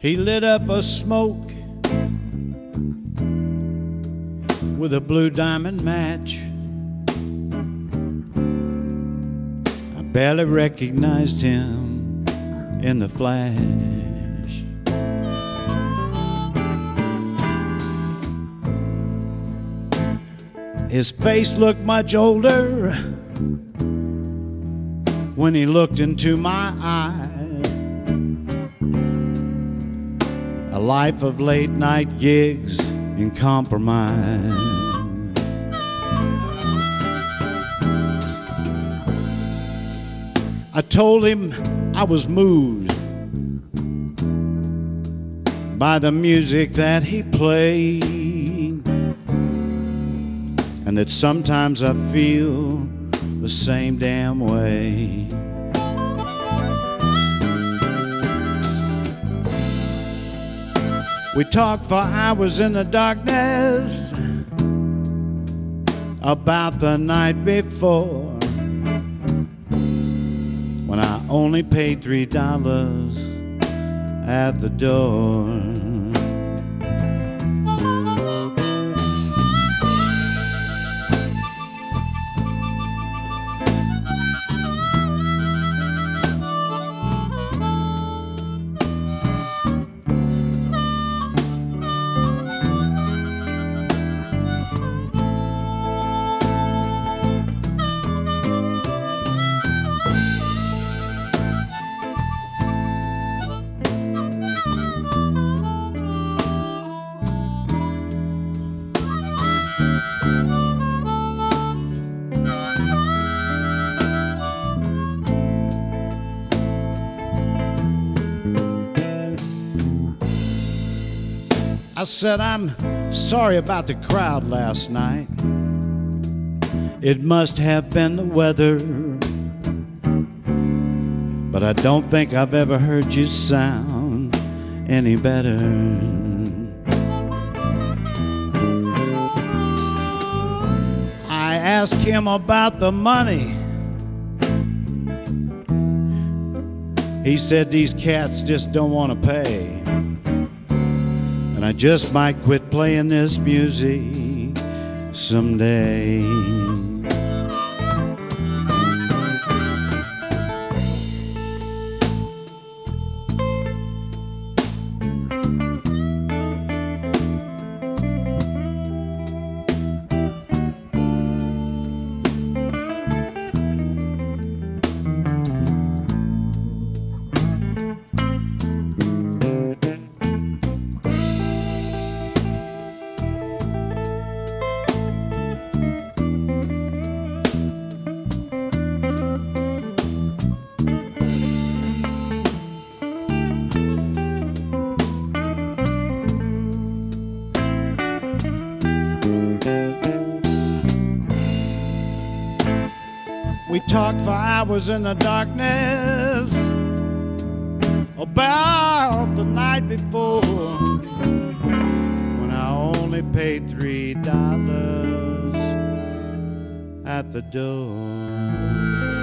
He lit up a smoke with a blue diamond match. I barely recognized him in the flash. His face looked much older when he looked into my eyes. A life of late night gigs and compromise. I told him I was moved by the music that he played, and that sometimes I feel the same damn way. We talked for hours in the darkness about the night before when I only paid three dollars at the door. I said, I'm sorry about the crowd last night. It must have been the weather. But I don't think I've ever heard you sound any better. I asked him about the money. He said these cats just don't want to pay. And I just might quit playing this music someday. We talked for hours in the darkness about the night before when I only paid three dollars at the door.